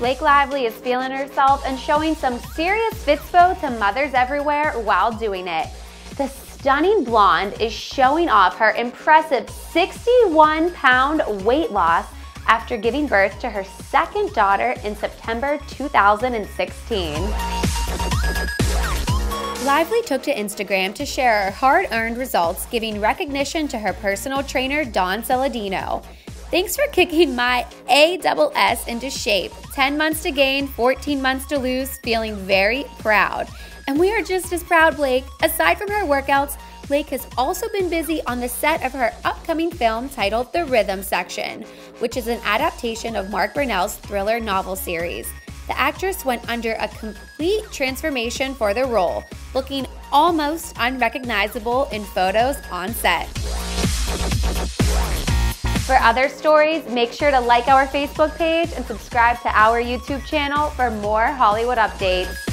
Blake Lively is feeling herself and showing some serious fitspo to mothers everywhere while doing it. The stunning blonde is showing off her impressive 61 pound weight loss after giving birth to her second daughter in September 2016. Lively took to Instagram to share her hard earned results, giving recognition to her personal trainer, Don Saladino. Thanks for kicking my ASS into shape. 10 months to gain, 14 months to lose, feeling very proud. And we are just as proud, Blake. Aside from her workouts, Blake has also been busy on the set of her upcoming film titled The Rhythm Section, which is an adaptation of Mark Burnell's thriller novel series. The actress went under a complete transformation for the role, looking almost unrecognizable in photos on set. For other stories, make sure to like our Facebook page and subscribe to our YouTube channel for more Hollywood updates.